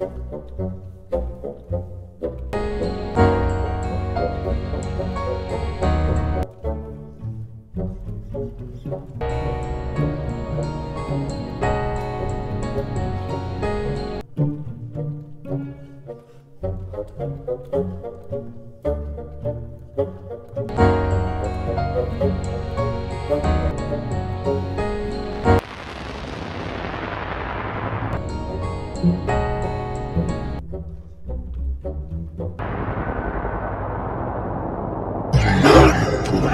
thank mm -hmm. you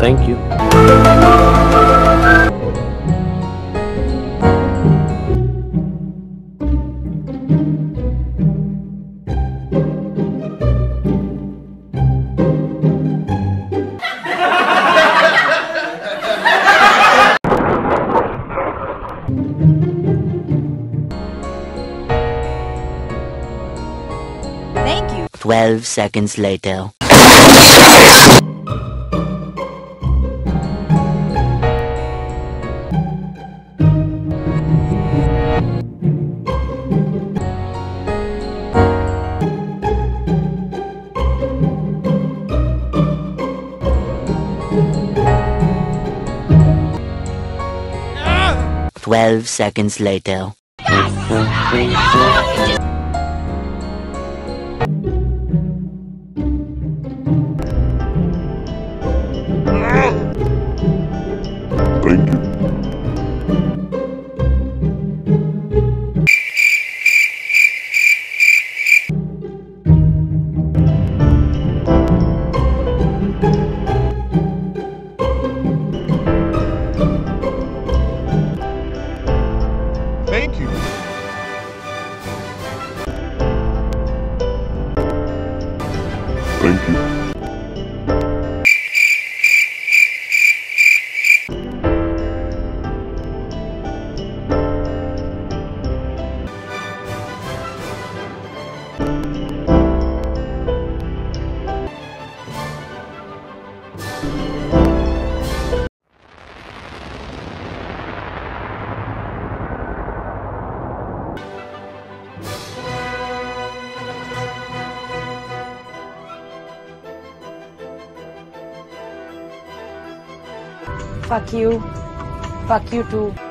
Thank you. 12 seconds later. Twelve seconds later. Fuck you. Fuck you too.